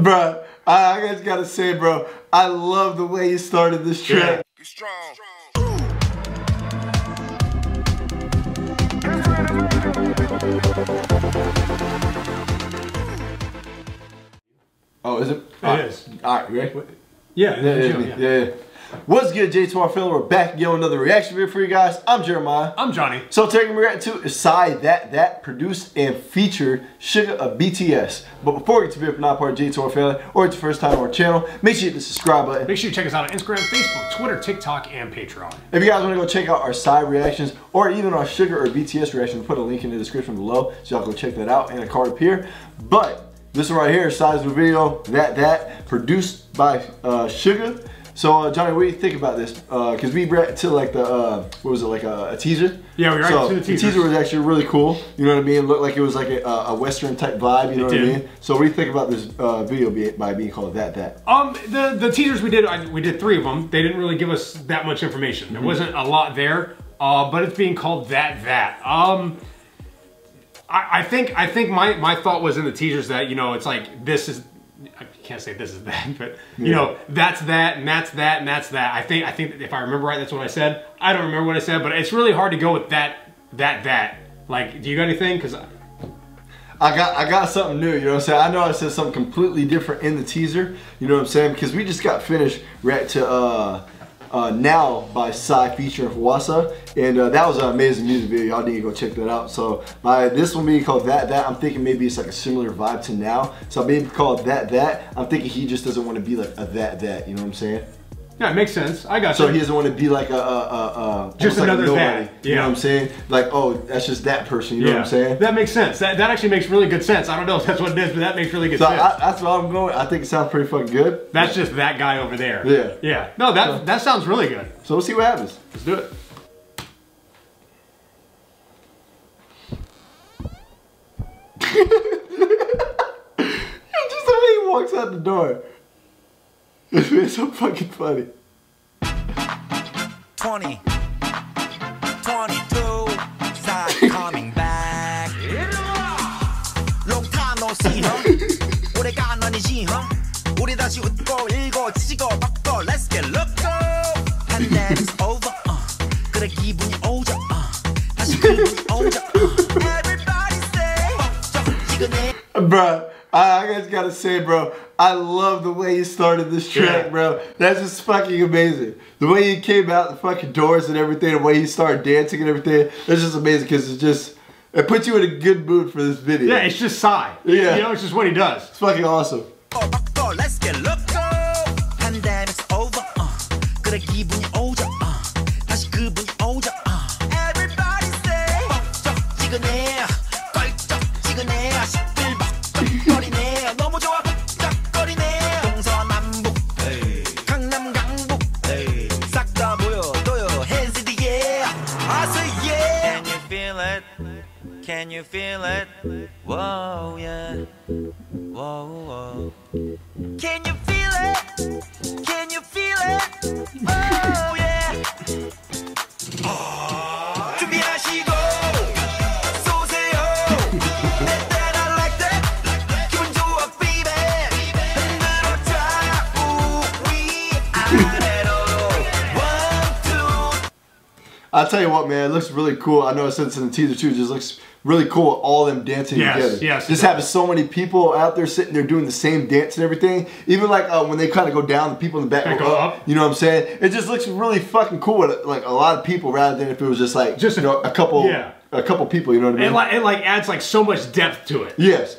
Bro, I, I just gotta say, bro, I love the way you started this track. Be strong. Oh, is it? It is. All right, you ready? Yeah, Yeah, yeah, sure, yeah, yeah. What's good, J2R Phil? We're back again with another reaction video for you guys. I'm Jeremiah. I'm Johnny. So today we're react to Psy That That produced and featured Suga of BTS. But before we get to if not part of J2R Family or it's your first time on our channel, make sure you hit the subscribe button. Make sure you check us out on Instagram, Facebook, Twitter, TikTok, and Patreon. If you guys want to go check out our side reactions or even our Suga or BTS reaction, we'll put a link in the description below so y'all go check that out and a card up here. But this one right here, size of the video, that that produced by uh, Suga. So uh, Johnny, what do you think about this? Because we read to like the uh, what was it like a, a teaser? Yeah, we read so to the teaser. The teaser was actually really cool. You know what I mean? It looked like it was like a, a western type vibe. You know what I mean? So what do you think about this uh, video be, by being called that that? Um, the the teasers we did, I, we did three of them. They didn't really give us that much information. There wasn't a lot there. Uh, but it's being called that that. Um, I, I think I think my my thought was in the teasers that you know it's like this is. I can't say this is that, but you know that's that and that's that and that's that. I think I think if I remember right, that's what I said. I don't remember what I said, but it's really hard to go with that that that. Like, do you got anything? Because I got I got something new, you know what I'm saying? I know I said something completely different in the teaser, you know what I'm saying? Because we just got finished right to uh, uh, Now by Psy featuring Hwasa, and uh, that was an amazing music video. Y'all need to go check that out. So my this one being called That That, I'm thinking maybe it's like a similar vibe to Now. So maybe called That That, I'm thinking he just doesn't want to be like a That That, you know what I'm saying? Yeah, it makes sense. I got So you. he doesn't want to be like a, a, a, a Just almost like a another nobody, that, You know yeah. what I'm saying? Like, oh, that's just that person, you know what I'm saying? That makes sense. That, that actually makes really good sense. I don't know if that's what it is, but that makes really good So sense. I, that's what I'm going. I think it sounds pretty fucking good. that's just that guy over there. Yeah. Yeah. No, that that sounds really good. So we'll see what happens. Let's do it. Just the way he walks out the door. It's so fucking funny. 20, 22, start coming back. Long time no see, huh? 오래가 아니지, huh? 우리 다시 웃고 일고 지지고 뻗고 let's get loco. Pandemic's over, uh. 그래 기분이 오죠, uh. 다시 기분이 오죠, uh. Everybody say, 뻑적지근해. Bro, Ah, I just gotta say, bro, I love the way you started this track, yeah. bro. That's just fucking amazing. The way you came out the fucking doors and everything, the way you started dancing and everything, that's just amazing because it's just, it puts you in a good mood for this video. Yeah, it's just Psy. Yeah. You know, it's just what he does. It's fucking awesome. Oh, oh, let's get looked up. Pandemic's over. Uh, you feel it? Whoa, yeah. Whoa, whoa. Can you I'll tell you what, man, it looks really cool. I know it in the teaser too. It just looks really cool. All them dancing Yes, together. yes, Just having so many people out there sitting there doing the same dance and everything. Even like uh, when they kind of go down, the people in the back go, go up. up. You know what I'm saying? It just looks really fucking cool with like a lot of people rather than if it was just like Just you know a couple, yeah. a couple people. You know what I mean? It like, it like adds like so much depth to it. yes.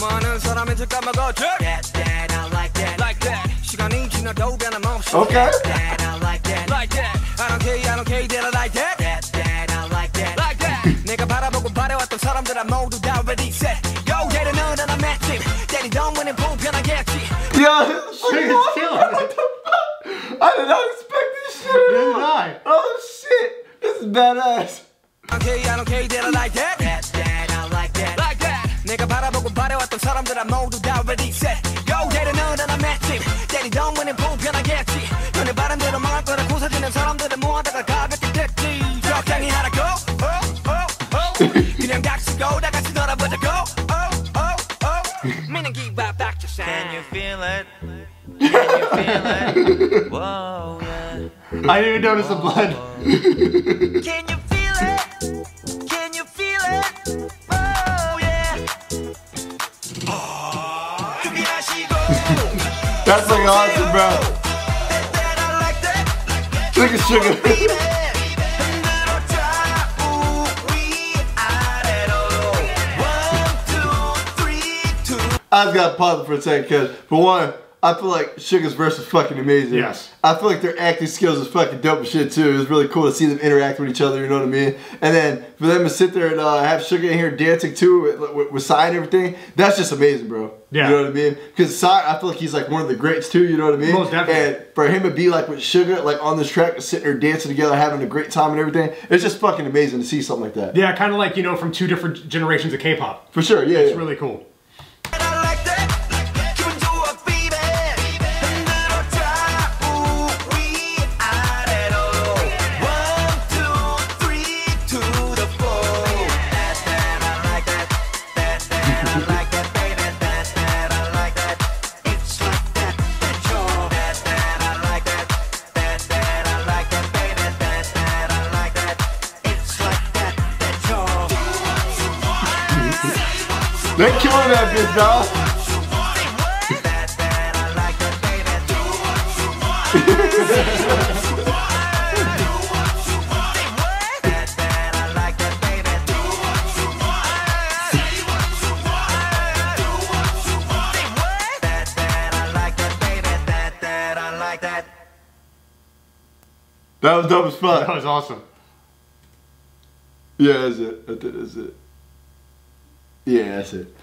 많은 사람한테 까먹어줘 That, that, I like that. Like that 시간이 지나 너도 변함없이 Okay. That I like that Like that I don't care I don't care that I like that That that I like that Like that 내가 바라보고 바래왔던 사람들아 모두 다 ready set Go get another 나 맷집 때리던 문은 불편하겠지 Yeah, this is fucking Sugar's awesome. killing What it. the fuck? I did not expect this shit. at Neither all. did I. Oh shit, this is badass. I don't care I don't care that I like that That that I like that Like that 내가 바라보고 바래왔던 사람들아 모두 다 ready set Go get another 나 맷집 때리던 문은 불편하겠지 눈에 바람대로 망할 거라 고사지는 사람들은 모아다가 가볍게 됐지 적당히 하라고 oh, oh, oh. 그냥 닥치고 다 같이 놀아보자고 oh, oh, oh. meaning give up back to sound Can you feel it? Can you feel it? Whoa, yeah. I didn't even notice the blood. Can you feel That's like awesome, bro. Look a Suga. I've gotta pause for a second, because for one, I feel like Suga's verse is fucking amazing. Yes. I feel like their acting skills is fucking dope as shit too. It was really cool to see them interact with each other, you know what I mean? And then for them to sit there and uh, have Suga in here dancing too with, with, with Psy and everything, that's just amazing, bro. Yeah. You know what I mean? Because Psy, I feel like he's like one of the greats too, you know what I mean? Most definitely. And for him to be like with Suga, like on this track, sitting there dancing together, having a great time and everything, it's just fucking amazing to see something like that. Yeah, kind of like, you know, from two different generations of K-pop. For sure, yeah. It's yeah. really cool. They killed that, that, I like that. That was dope as fuck. That was awesome. Yeah, that's it. That's it. Yeah, that's it.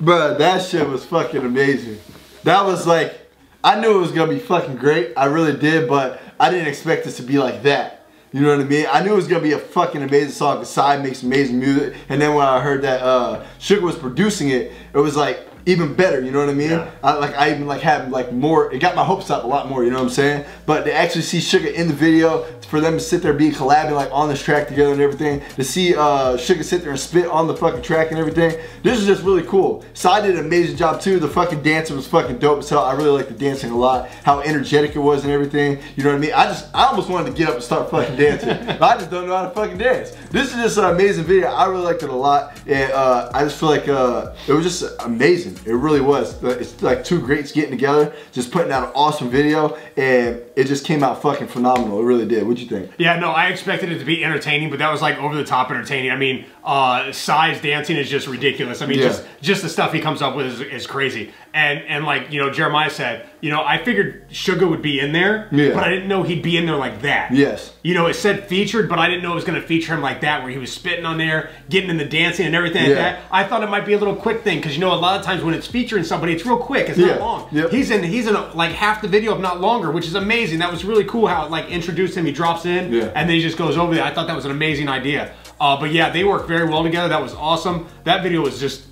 Bruh, that shit was fucking amazing. That was like, I knew it was gonna be fucking great. I really did, but I didn't expect it to be like that. You know what I mean? I knew it was gonna be a fucking amazing song because Psy makes amazing music. And then when I heard that uh, Suga was producing it, it was like even better. You know what I mean? Yeah. I like I even like had like more. It got my hopes up a lot more. You know what I'm saying? But to actually see Suga in the video, for them to sit there being collabing like on this track together and everything, to see uh, Suga sit there and spit on the fucking track and everything, this is just really cool. Psy did an amazing job too. The fucking dancing was fucking dope as hell. I really like the dancing a lot. How energetic it was and everything. You know what I mean? I just I almost wanted to get up and start fucking dancing. but I just don't know how to fucking dance. This is just an amazing video. I really liked it a lot, and uh, I just feel like uh, it was just amazing. It really was. It's like two greats getting together, just putting out an awesome video, and it just came out fucking phenomenal. It really did. What'd you think? Yeah, no, I expected it to be entertaining, but that was like over the top entertaining. I mean, uh, Psy's dancing is just ridiculous. I mean, Yeah. just just the stuff he comes up with is, is crazy. And and like you know, Jeremiah said, you know, I figured Suga would be in there, Yeah. but I didn't know he'd be in there like that. Yes. You know, it said featured, but I didn't know it was going to feature him like that, where he was spitting on there, getting in the dancing and everything like Yeah. that. I thought it might be a little quick thing because you know, a lot of times when it's featuring somebody, it's real quick. It's Yeah. not long. Yep. He's in. He's in like half the video, if not longer, which is amazing. That was really cool how it like introduced him. He drops in, Yeah. and then he just goes over there. I thought that was an amazing idea. Uh, but yeah, they work very well together. That was awesome. That video was just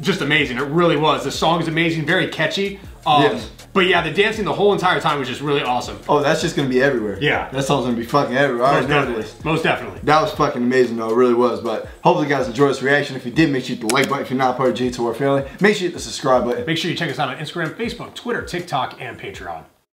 just amazing. It really was. The song is amazing, very catchy. Um, Yes. But yeah, the dancing the whole entire time was just really awesome. Oh, that's just gonna be everywhere. Yeah. That song's gonna be fucking everywhere. I Most definitely. this. Most definitely. That was fucking amazing though, it really was. But hopefully you guys enjoyed this reaction. If you did, make sure you hit the like button. If you're not part of J2R family, make sure you hit the subscribe button. Make sure you check us out on Instagram, Facebook, Twitter, TikTok, and Patreon.